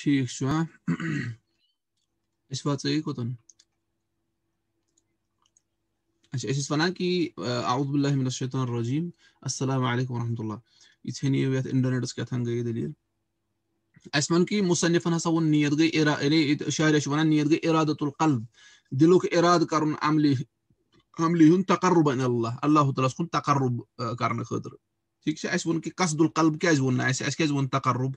ठीक şu an. इस बात सही को तो अच्छा इस फना रजीम आउदबिल्लाशतरजीम अस्सलाम वालेकुम वरहमतुल्लाह इथेनी वेत इंटरनेट कथन गई दलील असमन की मुसनफन हसा वो नियत गई इरा शायर वन नियत गई इरादतुल कल्ब दिलुक इराद करुन अमली अमली हुन तकर्रुब इन अल्लाह अल्लाह तआला सुन तकर्रुब करने खातिर ठीक है अस वन कि कसदुल कल्ब क्या वन अस अस क्या वन तकर्रुब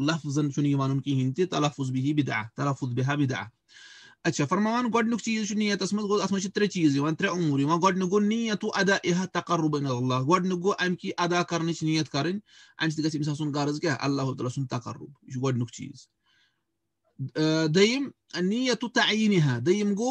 लफ्जन चुनी उनकी हिंदी तलफुज भी बिदा तलफुज बेहा बिदा अच्छा फरमान गोडनुक चीज़ नियत मे त्रे चीज़ त्रे अमूर गोडन गो नियत अदा एह तकरब अल्लाह। गोडन गो अम की अदा कर नियत कर अम सत गुन गर्ज क्या, अल्लाह तला सुन तकरब यह गोडन चीज़। दयम, नियत तयीन दयम गो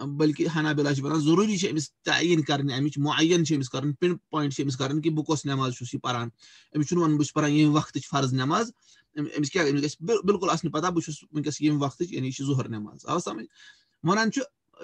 बल्कि हनाबिला वन ज़रूरी तयन कर अमिच मुन कर पिन पॉइंट कर कि बहुत नमाज़ पारान। अमिस वन बह पारान ये वक्त फ़र्ज़ नमाज़। अमिस क्या बिल्कुल पता बहुत वक्त यानी जुहर नमाज़। आव समझ वन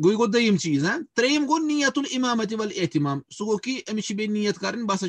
गो गो दम चीज़ हाँ त्रेम गो नीयत इमामत वल एहतमाम सो गो कि अमिश बे नीयत कर बह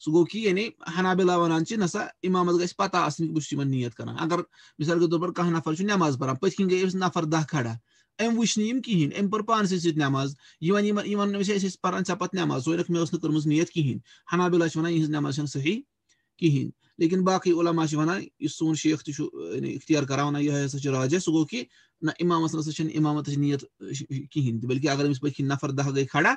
गो कि यानी हनाबिला वन नसा इमामत गस पता आसन बस नियत कर अगर मिसाल के तौर पर कह नफर नमाज़ परान पथ गई नफर दह खड़ा अम वुच कहें अम पर पान सी नमाज़ पान पे नमाज़ सोरख मे कर्म नियत कहें हनाबिला वन यह नमाज़ सही कहें लेकिन बाकी उलमा वन सोन शेख तख्तियार कर वन यह हसा राज सह गो कि ना इमामस ना इमामत नियत कहें बल्कि अगर पे नफर दह गई खड़ा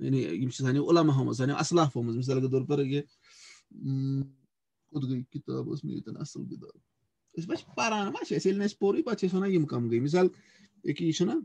शाफी मालिकी हम्बली यम गस पता यम गसन पता यानी उलमा मज असलाफ मज मिसाल के तौर पर ये खुद गई किताब मे असल किताब पान मा पोर पे वन कम गई मिसाल यह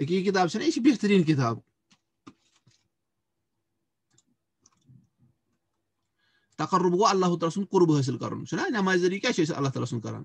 ये किताब से ना ये बेहतरीन किताब तकर्रुब गो अल्लाह ताला सुन कुर्ब हासिल करन छना नमाज़ जरी क्या छे अल्लाह ताला सुन करन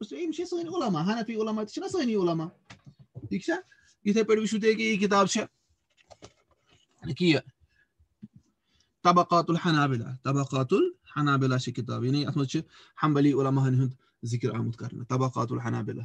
मुख्तार ठीक यम सन उलमा हनफी उलमा तना सनी उलमा ठीक इथे पे वुचु तुम कि किताब कि तबकातुल हनाबिला तबकातुल हनाबिला किताब यानी अत मज हम्बली उलमा हंद जिक्र आमुत करना तबाकातुल हनाबिला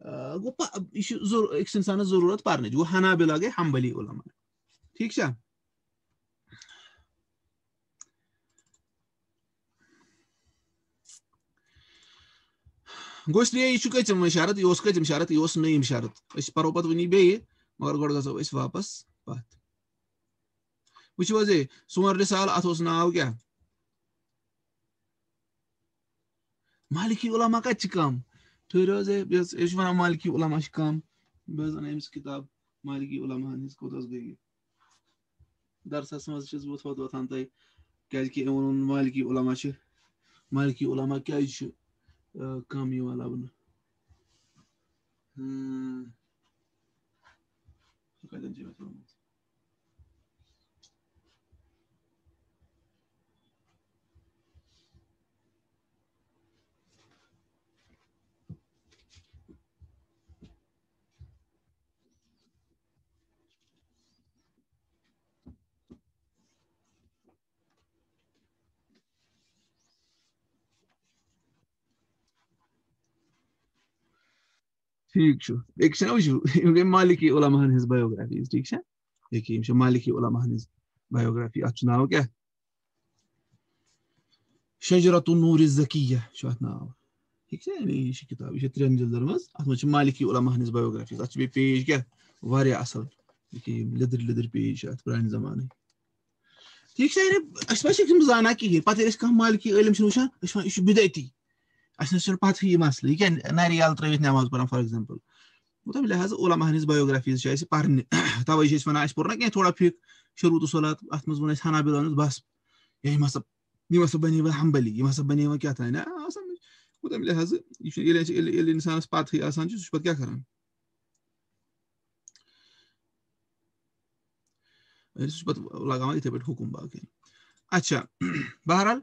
यह अक्स इंसानस ज़रूरत पार गो हनाबिला गई हम्बली उलमा। ठीक है यह कतम शरत यह कतम शरत यह नईम शरत पे वनी बे मगर गो गो वापस पत हज सोन रिसाल अत नाव क्या? मालिकी उलमा कत कम ठहरो हज वन मालिकी उलमा कम बह अमिस किताब मालिकी उलमा हज कोत गई दरसस मज बहुत वोतान तह क्या वो मालिकी उलमा मालिकी उलमा क्या कम लबन कतन ठीक एक वो मालिकी उलमान हज बायोग्राफीज ठीक है मालिकी उलमान हज बायोग्राफी अत नाव क्या Ascensor path he must. He can nari altra with namaz param for example. Bu bilhaz ulama haniz biyografisi şeysi parni. Tava işes fena iş porna ki thoda pük şurutu salat atmaz bunu Hanabilanız bas. Yani masab ni masabani ve Hanbali, ni masabani ve kya tha na. Bu da bilhaz ile ile insan path he asan şu pat kya karan. Suçbat lagama ite bet hukum bakin. Acha. Bahral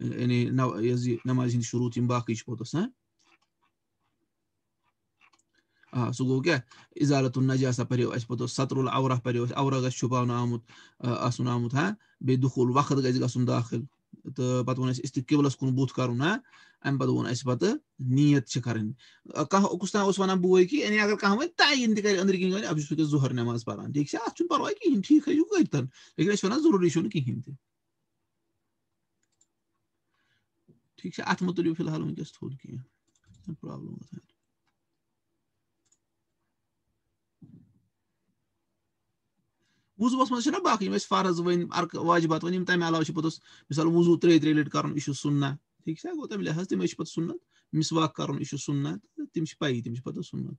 यानी नमाज़ हंद शुरूत बाकी पोतस हाँ सह गो क्या इजालत नजासा पो अस पोतस सतरुल अवरा पो अवरा ग छुपान आमुत आसन आमुत हाँ बे दुखुल वक्त गन दाखिल तो पे वो किबलस कुन बुत कर अम पे नीयत कर कुस तान वन बोई कि अगर कह तयन तर अंदर कहीं अब जुहर नमाज़ पान ठीक है अत पर्वा कहें ठीक है कतन लेकिन वन ज़रूरी कहें ठीक है अत मुतल फ़िलहाल वनकस थोद कह प्रॉब्लम वजूस मज बाकी फ़र्ज़ वन वाजिबात वन तमें अलाव पे मिसाल वज़ू त्रे त्रे लट कर सुन्ना ઠીક છે ગોતમી લહસ તે મેશ પત સુન્નત મિસવાક કરન ઇશ સુન્નત તેમ છે પાઈ તેમ છે પત સુન્નત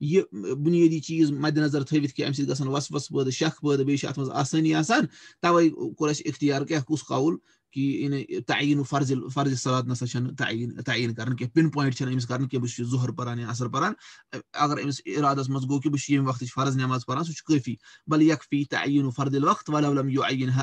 ये बुनियादी चीज मद्देनजर थवित कि अमि गसन वसवस बद शक बद बेश अत मज आसानी आसान तवै कोर अस इख्तियार क्या कुस कौल कि इन तयन फर्ज फर्ज सलात नसा तयन तयन कर पिन पॉइंट अमिस कर बस जुहर पान या असर पान अगर अमिस इरादस मज गो कि बस ये वक्त फर्ज नमाज पान सह काफी बल यकफी तयन फर्द वक्त वलम लम युअयनहा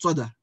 14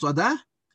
14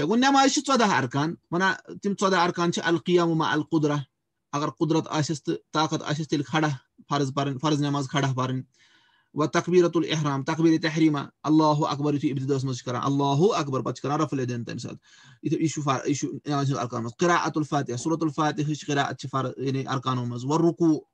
गो नमाज़ चौदह अरकान वना तिम चौदह अरकान अलकियाम मा अल कुदरा अगर कुदरत आसिस तो ताकत आसिस तेल खड़ा फ़र्ज़ पर फ़र्ज़ नमाज़ खड़ा पर व तकबीरतुल इहराम तकबीर तहरीमा अल्लाह अकबर यु इब्तिदास मज कर अल्लाह अकबर पच कर रफल यदन तम साथ इत इशु फार इशु नमाज़ अरकान क़िराअतुल फातिहा सूरतुल फातिहा क़िराअत फार यानी अरकान मज व रुकू नमाज़ मज रुकू कर व रफ़ मिनहु रुकू पत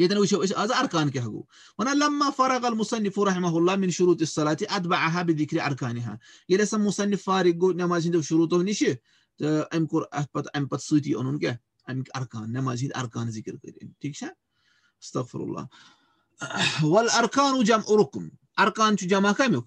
अरकान क्या गो वन लम्मा फ़रग मुसन्निफ रहमहुल्लाह मिन शुरूत सलात अतबअहा बिदिक्र अरकानहा ये सम मुसन्निफ फारिग गो नमाज हिंद शुरूतो निश तो अम कोर पत अम पत सती ओनुन क्या अमिक अरकान नमाज हिंद अरकान जिक्र कर ठीक है अस्तगफिरुल्लाह वल अरकान जम रुकन अरकान जमा कमुक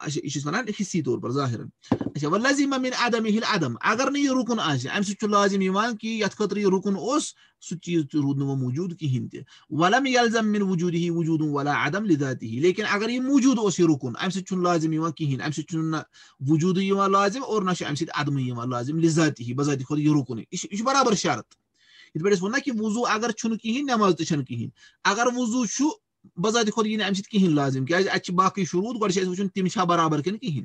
वन हिस्सी तौर पर जाहिरन अच्छा वलजिम मिन आदम हिल आदम अगर न यह रुकन आस अम सह लाजिम कि ये खतर यह रुकन उस सह चीज़ रूद वो मौजूद कहें त वलम यलजम मिन वजूद ही वजूद वला आदम लिदाती ही लेकिन अगर यह मौजूद उस यह रुकन अम सह लाजिम कहें अम सह वजूद लाजिम और ना अम सदम लाजिम लिजाती ही बजात खुद यह रुकन यह बराबर शर्त इत पे वो कि वज़ू अगर कहें नमाज़ तो कहें अगर वज़ू बजात खुद यह अम कहें लाजिम क्या बाकी शुरूत गो वो तम बराबर किन कहें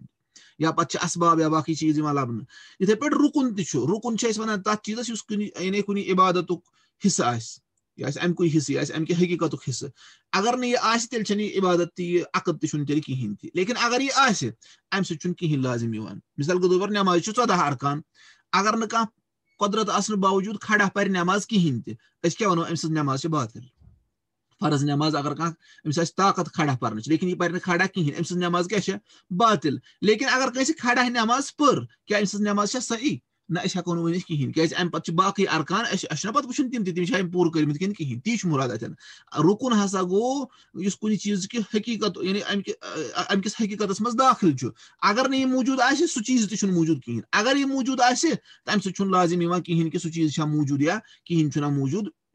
या पे असबाब या बाकी चीज़ लबन इथे पे रुकुन तुकुन वन तथ चीजस यानी कुन इबादत हिस्सा अमुक हिस्से अमि हकीकत हिस्से अगर न यह इबादत तह अकद तेल कहें त लेकिन अगर यह अम सहें लाजिम मिसाल के तौर पर नमाज़ चौदह अरकान अगर न कह बावजूद खड़ा पर नमाज़ कहें तह क्या वनो अम नमाज़ बातिल फ़र्ज़ नमाज़ अगर कह ताकत खड़ा पर लेकिन यह पर खड़ा कहें अम नमाज़ क्या बातिल लेकिन अगर कह खड़ा नमाज़ पर क्या अम नमाज़ सही ना हेको वन कहें क्या अम पे बाकी अरकान पे वुन तम तम पूर कर कहें मुराद अतन रुकुन हसा गो कुछ चीज़ की हकीकत यानी अम किस हकीकत मज दाखिल अगर ना मौजूद आ चीज़ तुम मौजूद कहें अगर यह मौजूद आ तम सह लाजिम कहें कि सह चीज़ मौजूद या कहें मौजूद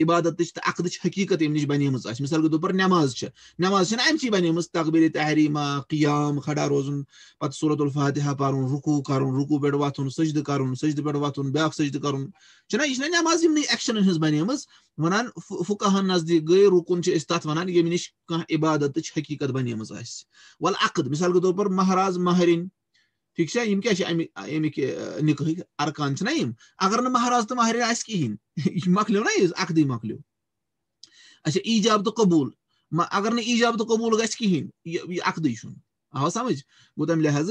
इबादत अक़द हकीकत अम नश बन मिसाल के तौर पर नमाज़ नमाज़ अमची बन तकबीर तहरीमा क़ियाम खड़ा रोजन पे सूरत फातिहा पर रुकू कर रुकू पे वथुन सजद कर सजद पे वथुन ब्या सजद कर यह नमाज़ यम एक्शन बन वन फुकहन नज़दीक गई रुकुन तथ वन यम नश कह इबादत हकीकत बन वल अकद मिसाल के तौर पर महाराज महरिन ठीक है यम क्या अमिक निकह अरकान यम अगर न महाराज तो महर आ कहें मकलो ना अकदी मकलो अच्छा ईजाब तो कबूल अगर न ईजाब तो कबूल गहें यह अकदी आवा समझ गो तम लिहाज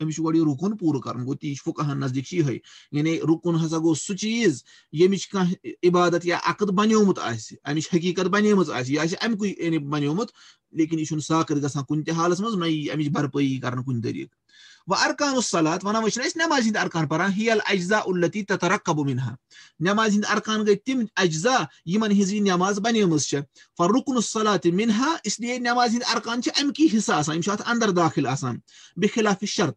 अमिस गो रुकुन पूर कर गो ती फुकहन नज़दीक यह यानी रुकुन हसा गो सह चीज़ यमिच कह इबादत या अकद बनोमुत अमिच हकीकत बनमुत यह अमुक यानी बनोमुत लेकिन यह साकर ग कुन हालस मज न अमिच भरपाई कर कुन तरीक व अरकान सलात वन वो नमाज़ हिंद अरकान पान हियल अज्जा उल्लती ततरकब मिनहा। नमाज़ हिंद अरकान गई तिम अज्जा यमन हिज नमाज़ बनेम फरुकन सलात मिनहा, इसलिए नमाज़ हिंद अरकान अमकी हिस्सा अंदर दाखिल बिखिलाफ शर्त।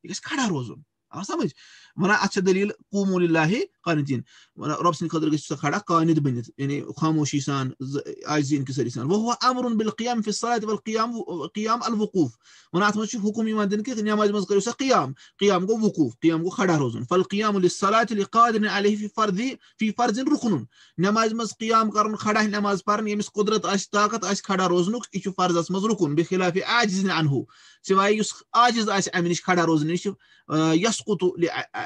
Este care a rozul? Asta, băi, one अत दलील कूमुल्लाह कानितीन वन रब सद खतर गो खड़ा कानित बनित यानी खामोशी सान आजी इनके सरी सान वह अमर बिल क़ियाम फि सलात वल क़ियाम क़ियाम अल वकूफ वन अत मज हुकुम यमान दिन कि नमाज मज करियो सा क़ियाम क़ियाम गो वकूफ क़ियाम गो खड़ा रोजन फल क़ियाम लिस सलात लि क़ादिर अलैहि फि फर्द फि फर्ज रुकन नमाज मज क़ियाम करन खड़ा नमाज पढ़न यमिस कुदरत आस ताकत आस खड़ा रोजनुक यह फर्जस मज रुकन बिखिलाफ आजिज अनहु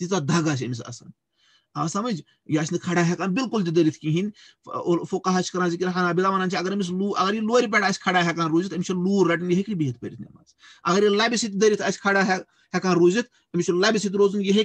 तीचा दग अमिस आव समझ? यह खड़ा हेकान बिल्कुल तह दलित कहें और फुकाह ज़िक्र हनाबिला हाँ, वन अगर अमिस लू अगर यह लोर पे खड़ा हेकान रूजित अमिस लूर रटन यह बिहत पढ़ नमाज़? अगर यह लबि सत दलित खड़ा हेकान रूजित अमिस लबि सत रोजन यह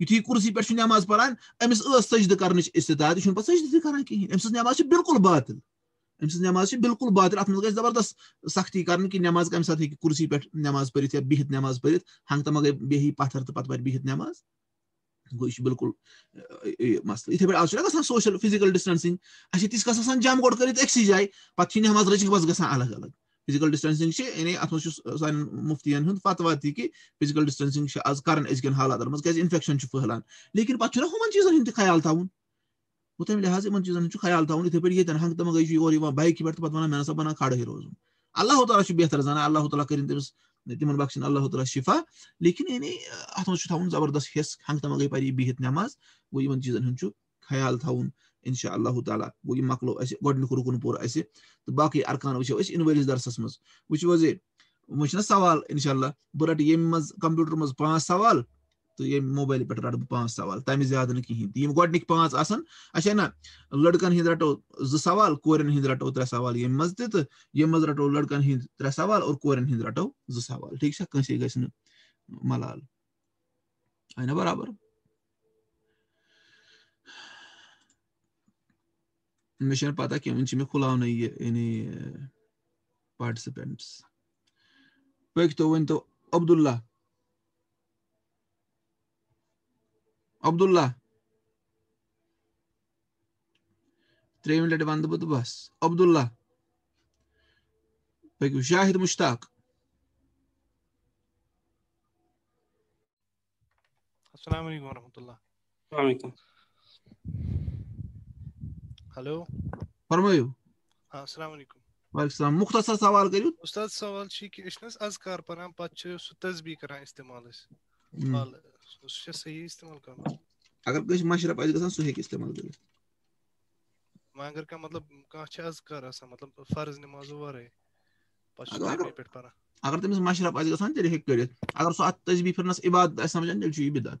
यु कुर्सी पे नमाज़ पढ़ान अमिस सजद कर इस्तात यह पे सजद करान कहें अम नमाज़ बिल्कुल बातिल अम नमाज़ बिल्कुल बातिल अत मे गई ज़बरदस्त सख्ती कर कि नमाज़ कम सात हे कुर्सी पे नमाज़ पढ़ या बिहित नमाज़ पढ़ हंग तमा गई बेहि पत्थर तो पे बिहित नमाज़ गो यह बिल्कुल मसल इथे पे आज ग सोशल फ़िज़िकल डिस्टेंसिंग अच्छे तिस गम गोड़ कर एक जाए पे नमाज़ रचिक बस ग अलग अलग फ़िज़िकल डिस्टेंसिंग यानी अत सान मुफ्तियन हूँ फतवा ती कि फ़िज़िकल डिस्टेंसिंग आज कर हालात मज क्या इन्फेक्शन फहलान लेकिन पे हम चीजन हूँ ख्याल तुम वो तमें लिहाज इन चीजन ख्याल थवन इथे पे ये हंग तमग बाइक पे पे मे ना बना खड़े रोजन अल्लाह ताली बेहतर जाना अल्लाह ताली कर तमिस तिम बख्शन अल्लाह ताली शिफा लेकिन यानी अत ज़बरदस्त हिस्स हंग तमग पे बिहत नमाज़ वो इन चीजन हूँ ख्याल थवन इन ताला यह ये मकलो गुक रुकन पूरा अ तो बाकी अरकान वो इन वरिस दरसस मज वो जे वो सवाल इनशा बह रट ये मज कंप्यूटर मज पाँच सवाल तो ये मोबाइल पे रट पाँच सवाल तमें ज़्यादा कहें तो यम गोडनिक पाँच आसान ना लड़कन हंद रटो जो सवाल कोरन हंद रटो त्रे सवाल ये मज तो ये मज रटो लड़कन हंद त्रे सवाल और कोरन हंद रटो जो सवाल ठीक है कंसे गलाल आईना बराबर मिशन पता कि इनमें खुलाव नहीं है यानी पार्टिसिपेंट्स पक तो वन तो, तो अब्दुल्ला। अब्दुल्ला। त्रे मिनट वन बह बस। अब्दुल्ला। तो पकु शाहिद मुश्ताक। अस्सलाम वालेकुम। हेलो फरमायो अस्सलाम वालेकुम वालेकुम मुख्तसर सवाल करियो उस्ताद सवाल छी कि इसनस अज कर परान सु तस्बीह करा इस्तेमाल अस हाल सु सही इस्तेमाल करना अगर कश मशरब अज गसन सु हेक इस्तेमाल करियो मगर का मतलब का छ अज कर मतलब फ़र्ज़ नमाज़ वरे पत छ पेट परा अगर तमिस मशरब अज गसन तेरे हेक करित अगर सु तस्बीह फिरनस इबादत समझन तेल छु बिदत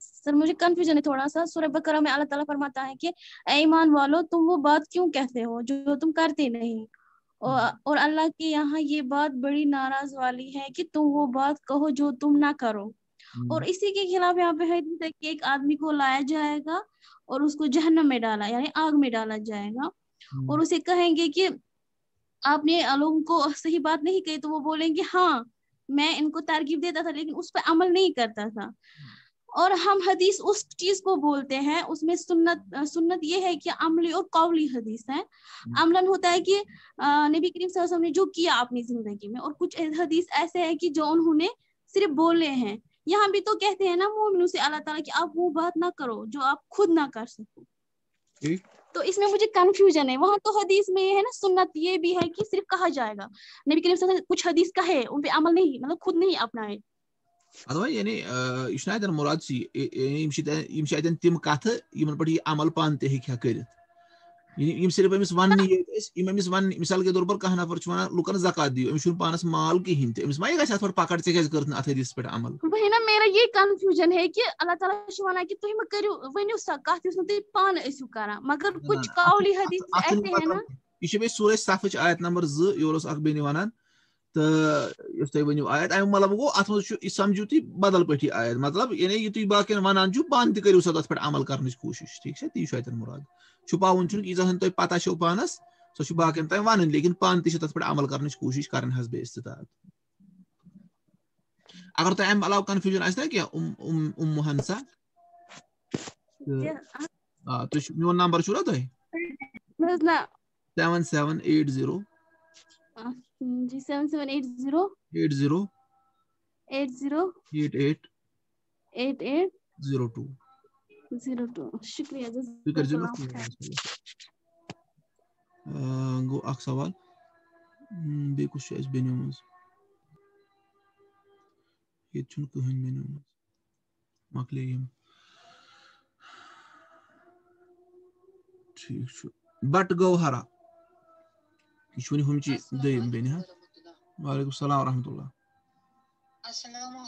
सर मुझे कंफ्यूजन है थोड़ा सा। सूर्य बकरा में अल्लाह ताला फरमाता है कि ऐमान वालों तुम वो बात क्यों कहते हो जो तुम करते नहीं? और, हम्म। और अल्लाह के यहाँ ये बात बड़ी नाराज़ वाली है कि तुम वो बात कहो जो तुम ना करो। हम्म। और इसी के खिलाफ यहाँ पे है कि एक आदमी को लाया जाएगा और उसको जहनम में डाला यानी आग में डाला जाएगा। और हम्म। उसे कहेंगे कि आपने लोगों को सही बात नहीं कही तो वो बोलेंगे हाँ मैं इनको तरकीब देता था लेकिन उस पर अमल नहीं करता था। और हम हदीस उस चीज़ को बोलते हैं उसमें सुन्नत सुन्नत ये है कि अमली और कौली हदीस है। हम्म। अमलन होता है कि नबी करीम ने जो किया अपनी ज़िंदगी में और कुछ हदीस ऐसे है कि जो उन्होंने सिर्फ़ बोले हैं। यहाँ भी तो कहते हैं ना मोमिनों से अल्लाह ताला कि आप वो बात ना करो जो आप खुद ना कर सको। तो इसमें मुझे कंफ्यूजन है। वहाँ तो हदीस में ये है ना सुन्नत ये भी है कि सिर्फ़ कहा जाएगा। नबी करीम कुछ हदीस कहे उन पे अमल नहीं मतलब खुद नहीं अपनाए। यानी यह मुराद तिम पे अमल पान ते वन मिसाल के तौर पर कह वन लुकन जक़ात दियो पानस माल कहीं अमिस मा गस अत पकड़ ऐ क्या कर अत हदीस पे अमल? वही ना मेरा ये कंफ्यूजन है कि अल्लाह ताला छ वना पान करा हदीस ऐसे है ना यह सूर सफ आयत नंबर जो योर अख बेन वन तो तुम वनो आयत। अम मतलब गो अत मज समझू तुम बदल पे आयत। मतलब यानी यह तुम बाकी वन पान तू सा तथ पे अमल कर कोशिश ठीक है ती अतन मुराद। छुपावन यीजा तुम पता छो पानस सो बाकी तम वन लेकिन पान तथ पे अमल कर कोशिश कर बे इस्तात अगर तुम अम अलाव कन्फ्यूज़न आना क्या उम उम उम हंसा तो? मोन नंबर छुना तुम सेवन सेवन एट ज़ीरो। जी seven seven eight zero eight zero eight zero eight eight eight eight zero two zero two शुक्रिया गो अख सवाल। बे कुछ बेनो मज ये कहीं बेनो मकले ठीक बट गौहरा यह वन हम दम बेन हाँ वालेकुम सलाम वरहमतुल्लाह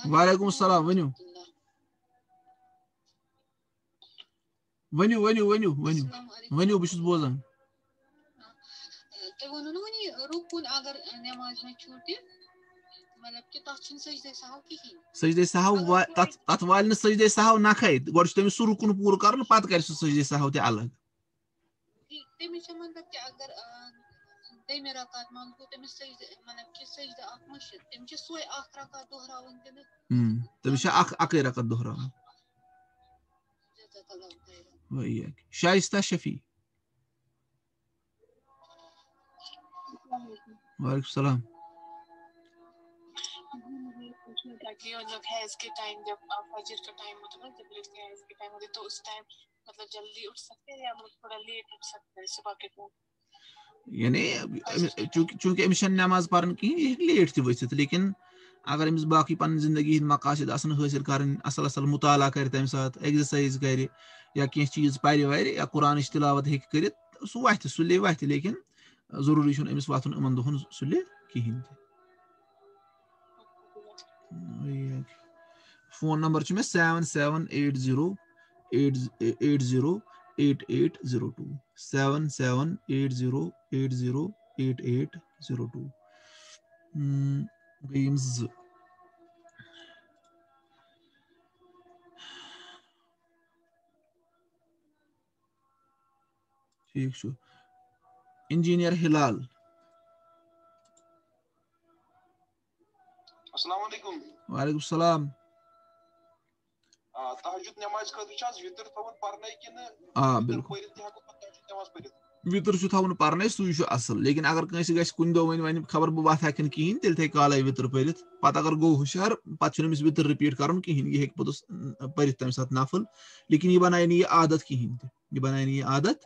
वालेकुम सलाम वनो वनो वनो वनो वनो वनो बस बोजान तुम वो ना वन रुकुन अगर नमाज़ में छूटे मतलब कि तथ सजदे सहव कहीं सजदे सहव तथ वाल सजदे सहव नखै गोड तमिस सु रुकुन पूर कर पत कर सजदे सहव ते अलग तमिस मतलब कि अगर दमे रकात मान को तमिस सजदे मतलब कि सजदे अख मशिद तम छ सोय अख रकात दोहरावन तन हम तमिस अख अक रकात दोहरावन वही शाइस्ता शफी वालेकुम सलाम कि मतलब हैज़ के टाइम जब फजर का टाइम होता है जब लेट हैज़ के टाइम होते तो उस टाइम मतलब जल्दी उठ सकते हैं या मतलब थोड़ा लेट उठ सकते हैं सुबह के टाइम यानी चूँकि अमिस नमाज़ पान कहें लेट त वथित लेकिन अगर अमिस बाकी पन ज़िंदगी हंद मकासद हासिल कर, असल असल मुताला कर एक्सरसाइज कर कह चीज़ पर वर या कुरान तिलावत हे कर सुले वथ लेकिन ज़रूरी अमिस वथन इन दोहन सुले कहें फ़ोन नंबर मे seven seven eight zero eight eight zero eight eight zero two seven seven eight zero eight zero eight eight zero two गयम ज ठीक इंजीनियर हिलाल वालेकुम सलाम तहजुद नमाज़ खतर वितर थवन परने कि आ बिल्कुल वितर थवन परने सु असल लेकिन अगर कंस गस कुन दो वन वन खबर बह वथ हेकन कहीं तेल थे काले वितर परित पत अगर गो हुशार पत अमिस वितर रिपीट कर कहीं यह हेक पोतस परित तम साथ नफल लेकिन यह बनाए ये आदत कहीं यह बनाए ये आदत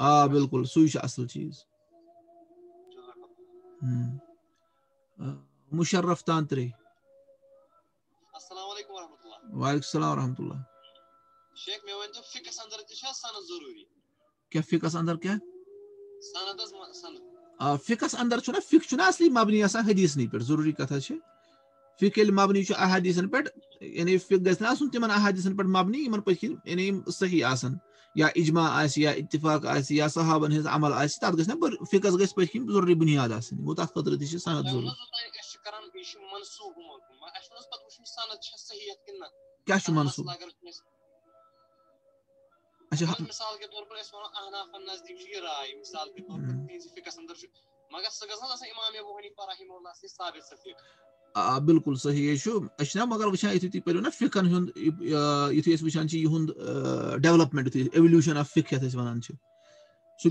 आ बिल्कुल सु असल चीज़ मुशर्रफ तांत्रे वालेकुम सलाम रहमतुल्लाह शेख मैं वन तो फिकस अंदर दिशा सनद ज़रूरी क्या फिकस अंदर क्या सनद सनद आ फिकस अंदर छुना फिक छुना असली मबनी आसा हदीस नहीं पर ज़रूरी कथा छे फिक el मबनी छ अहादीसन पर यानी फिक गस ना सुन तिमन अहादीसन पर मबनी इमन पखिन यानी सही आसन या इजमा आस या इत्तिफाक आस या सहाबन हिज अमल आस तत गस ना पर फिकस गस पखिन ज़रूरी बुनियाद आसन वो तत खतर दिश सनद ज़रूरी क्या छु मंसूब अच्छा मिसाल के तौर पर इस वनो अहनाफ नज़दीक ये राय मिसाल के तौर पर तीन फिकस अंदर छु मगर सगसन अस इमाम अबू हनीफा रहमहुल्लाह से साबित सफीक आ बिल्कुल सही है अच्छा मगर वुचान यु तुम पो ना फिकन हुंद यु वुचान युंद डेवलपमेंट एवल्यूशन ऑफ़ फिक वन सह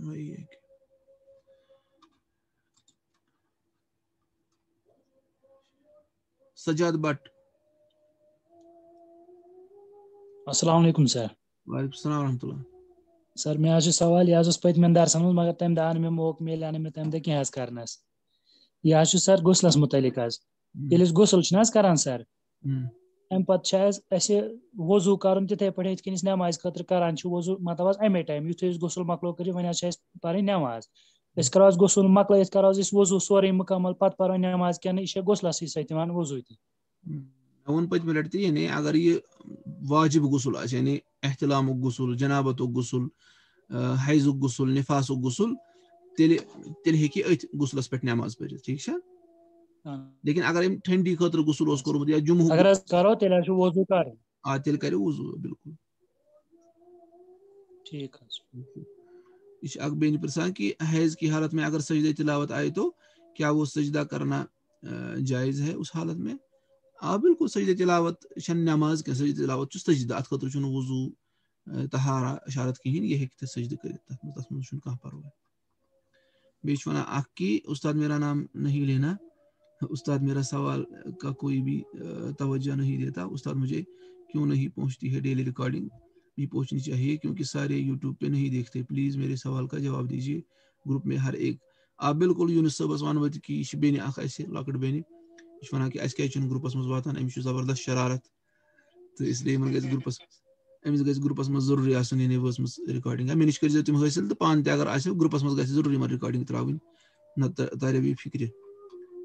वही है कि- सजाद भट्ट। अस्सलाम वालेकुम सर। वालेकुम सलाम रहमतुल्लाह सर मे आज सवाल यह आज पतम दरसन मज मगर तम दान मे मौक मिले मे तम दह कह करनस यह आज सर गुसलस मुतलिक आज ये गुसल करान सर हम्म, अम पे वज़ू कर तिथे पे कन नमाज़ खतर करान वज़ू मतलब अमे टाइम युथ गुसल मकलो कर वन पे नमाज़ अस करो आज गुसल मकल करो आज वज़ू सोरे मुकम्मल पत परो नमाज़ क्या यह गुसलस सत्य वज़ू ती हम्म। मैं वन पत मिनट थी यानी अगर ये वाजिब गुसल आसे यानी एहतलाम गुसल जनाबत गुसल हैज़ गुसल निफास गुसल तेल तेल हेकी अथ गुसलस पे नमाज़ पढ़ ठीक है लेकिन अगर हम ठंडी खतर गुसल ओस कोरमुत या जुमहू अगर आज करो तेल वज़ू कर। आ तेल करे वज़ू बिल्कुल। ठीक है। ये अक बेन पृछान कि हैज़ की हालत में अगर सजदे तिलावत आए तो क्या वो सजदा करना अ, जायज़ है उस हालत में? आ बिल्कुल सजदे तिलावत शन नमाज़ के सजदे तिलावत छु सजदा अत खतर वज़ू अ, तहारा इशारत कहिन ये हेक सजद कर तत में तत में छु कहाँ परवाह बीच वना की उस्ताद मेरा नाम नहीं लेना उस्ताद मेरा सवाल का कोई भी तवज्जो नहीं देता। उस्ताद मुझे क्यों नहीं पहुँचती है डेली रिकॉर्डिंग भी पहुंचनी चाहिए क्योंकि सारे यूट्यूब पे नहीं देखते। प्लीज़ मेरे सवाल का जवाब दीजिए। ग्रुप में हर एक। आप बिल्कुल यूनिस सबस वन वत कि यह बेन अख लकट बेन। यह वन कि अस क्या ग्रुपस मज वातान अमिस ज़बरदस्त शरारत तो इसलिए ग्रुपस अमिस गज ग्रुपस मज ज़रूरी आसन यानी रिकॉर्डिंग मे नश कर तुम हासिल तो पान ते आसो ग्रुपस ज़रूरी मत रिकॉर्डिंग त्रावन न तारे भी फ़िक्र